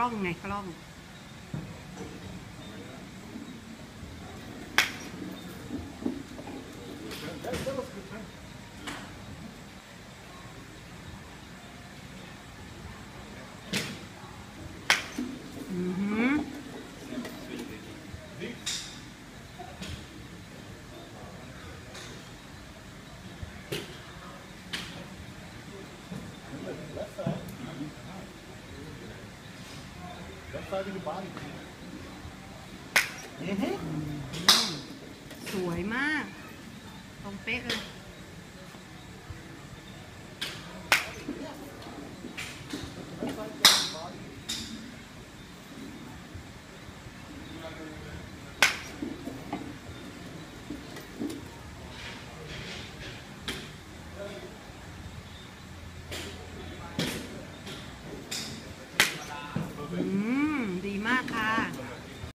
ล้องไงกล้องอือหือ Left side of your body. สวยมาก ตรงเป๊ะเลยอืม